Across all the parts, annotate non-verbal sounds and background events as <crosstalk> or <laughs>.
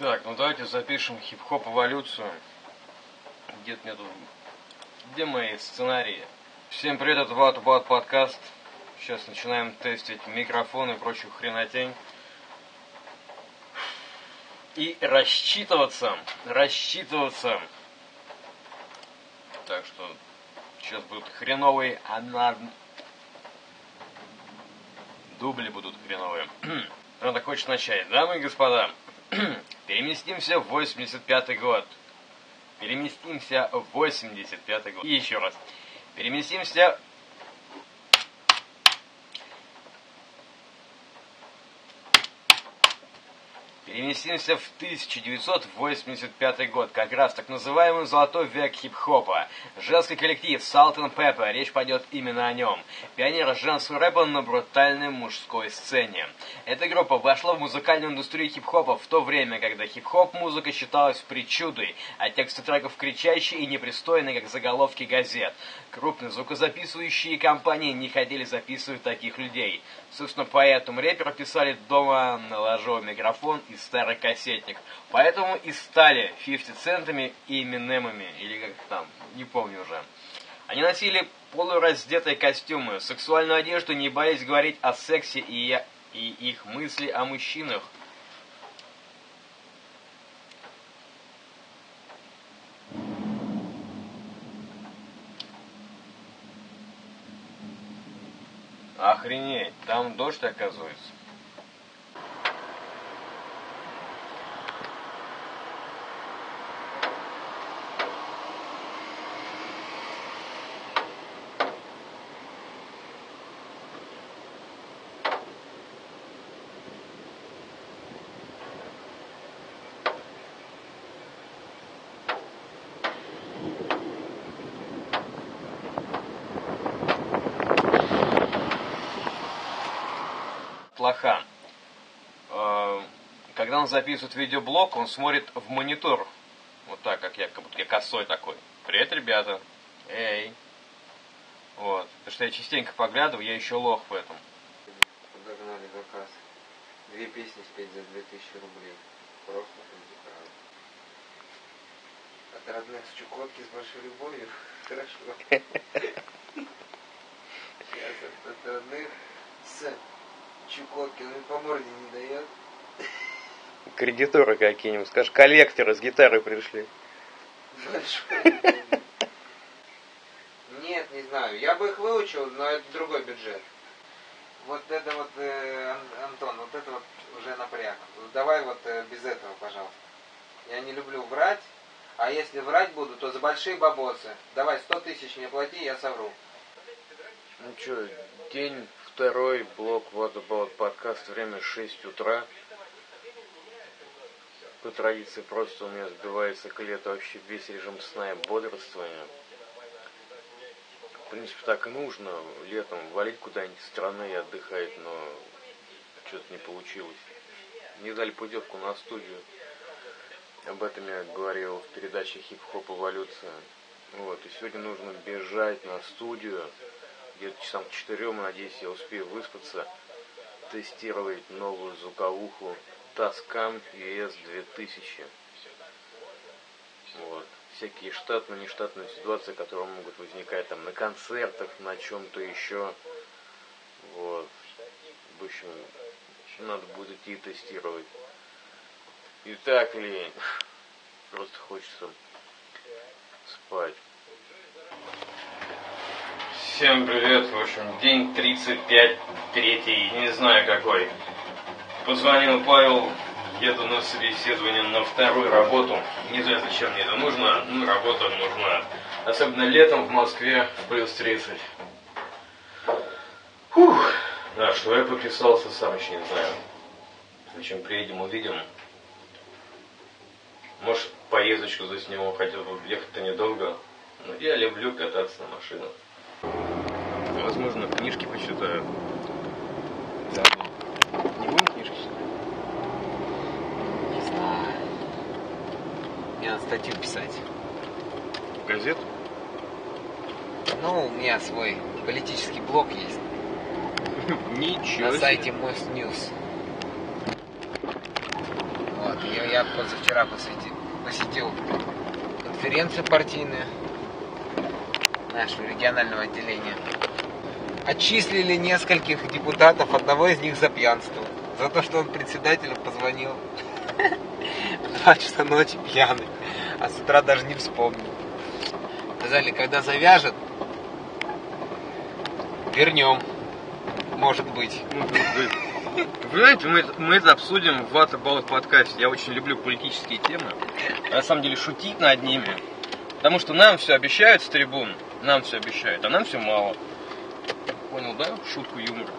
Так, ну давайте запишем хип-хоп эволюцию. Где-то мне тут... Где мои сценарии? Всем привет, это Ват Бат подкаст. Сейчас начинаем тестить микрофон и прочую хренотень. И рассчитываться, рассчитываться. Так что сейчас будут хреновые анар... Дубли будут хреновые. <clears throat> Надо хочешь начать, дамы и господа? <clears throat> Переместимся в 85 год. Переместимся в 85 год. И еще раз. Переместимся Переместимся в 1985 год, как раз так называемый золотой век хип-хопа. Женский коллектив Salt and Pepper, речь пойдет именно о нем. Пионер женского рэпа на брутальной мужской сцене. Эта группа вошла в музыкальную индустрию хип-хопа в то время, когда хип-хоп музыка считалась причудой, а тексты треков кричащие и непристойные, как заголовки газет. Крупные звукозаписывающие компании не хотели записывать таких людей. Собственно, поэтому рэперы писали дома на ложовый микрофон и старый кассетник. Поэтому и стали 50 центами и Эминемами, или как там, не помню уже. Они носили полураздетые костюмы, сексуальную одежду, не боясь говорить о сексе и, и их мысли о мужчинах. Охренеть, там дождь оказывается. Плоха. Э, когда он записывает видеоблог, он смотрит в монитор. Вот так, как я, как будто я косой такой. Привет, ребята. Эй. Вот. Потому что я частенько поглядываю, я еще лох в этом. Подогнали заказ. Две песни спеть за 2000 рублей. Просто музыкант. <laughs> <laughs> От родных с Чукотки с большой любовью. Хорошо. Сейчас от родных с Чукотки, ну по морде не дает. Кредиторы какие-нибудь, скажешь, коллекторы с гитарой пришли. Нет, не знаю. Я бы их выучил, но это другой бюджет. Вот это вот, э, Антон, вот это вот уже напряг. Давай вот э, без этого, пожалуйста. Я не люблю врать, а если врать буду, то за большие бабосы. Давай 100 тысяч мне плати, я совру. Ну что, день Второй блок About подкаст. Время 6 утра. По традиции просто у меня сбивается к лету вообще весь режим сна и бодрствования. В принципе, так и нужно. Летом валить куда-нибудь страны и отдыхать, но что-то не получилось. Не дали путевку на студию. Об этом я говорил в передаче «Хип-хоп эволюция». Вот, и сегодня нужно бежать на студию, где-то часам к четырем, надеюсь, я успею выспаться, тестировать новую звуковуху Tascam US 2000. Вот. Всякие штатные, нештатные ситуации, которые могут возникать там на концертах, на чем-то еще. Вот. В общем, надо будет идти тестировать. И так ли, просто хочется спать. Всем привет, в общем, день 35, третий, не знаю какой. Позвонил Павел, еду на собеседование на вторую работу. Не знаю, зачем мне это нужно, ну, работа нужна. Особенно летом в Москве в плюс 30. Фух. Да, что я подписался, сам еще не знаю. Зачем приедем, увидим. Может, поездочку засниму, хотя бы ехать-то недолго. Но я люблю кататься на машинах. Возможно, книжки почитаю. Забыл. Не будем книжки читать? Не знаю. Мне надо статью писать. Газету? Ну, у меня свой политический блог есть. <laughs> Ничего На сайте Most News. Вот. Я, я позавчера посетил, посетил конференцию партийную нашего регионального отделения. Отчислили нескольких депутатов, одного из них за пьянство. За то, что он председателю позвонил в 2 часа ночи пьяный. А с утра даже не вспомнил. Сказали, когда завяжет, вернем. Может быть. Вы знаете, мы, мы это обсудим в Ватабалов подкасте. Я очень люблю политические темы. На самом деле шутить над ними. Потому что нам все обещают с трибун. Нам все обещают, а нам все мало. Понял, да? Шутку юмора.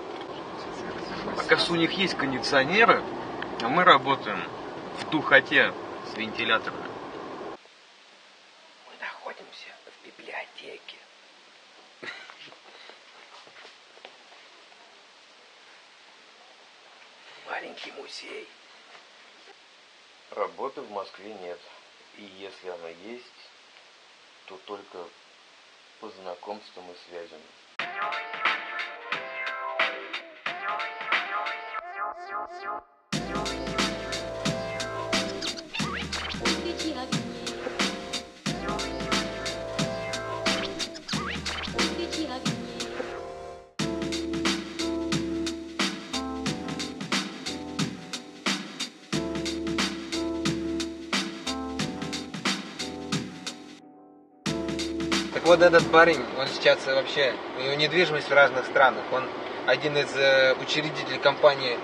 Пока у них есть кондиционеры, а мы работаем в духоте с вентиляторами. Мы находимся в библиотеке. Маленький музей. Работы в Москве нет. И если она есть, то только по знакомствам и связям. Thank you. Вот этот парень, он сейчас вообще, у него недвижимость в разных странах. Он один из э, учредителей компании,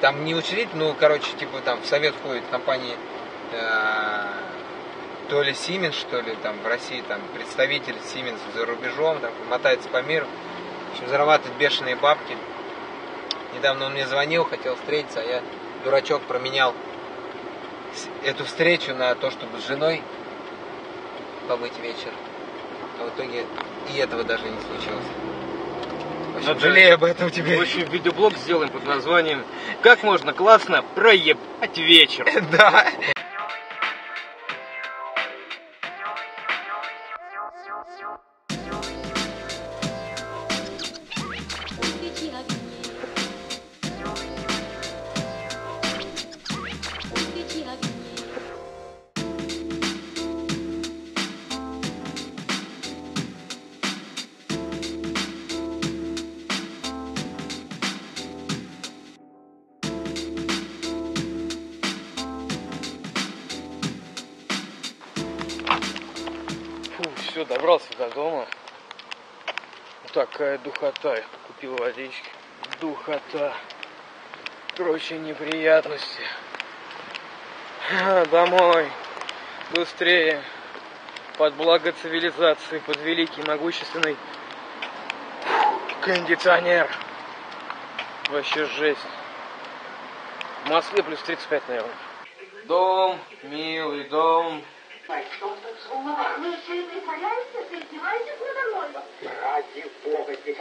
там не учредитель, ну, короче, типа там в совет входит компании э, то ли Siemens, что ли, там в России, там представитель Siemens за рубежом, там мотается по миру. В общем, зарабатывает бешеные бабки. Недавно он мне звонил, хотел встретиться, а я, дурачок, променял эту встречу на то, чтобы с женой побыть вечер. В итоге и этого даже не случилось. Надо- жалею об этом теперь. В общем, видеоблог сделаем под названием «Как можно классно проебать вечер». <laughs> Да. Все, добрался до дома. Такая духота. Купил водички. Духота. Короче, неприятности. Домой. Быстрее. Под благо цивилизации, под великий, могущественный кондиционер. Вообще жесть. В Москве плюс 35, наверное. Дом, милый дом. Вы все притворяетесь, ты издеваетесь надо мной? Ради бога, здесь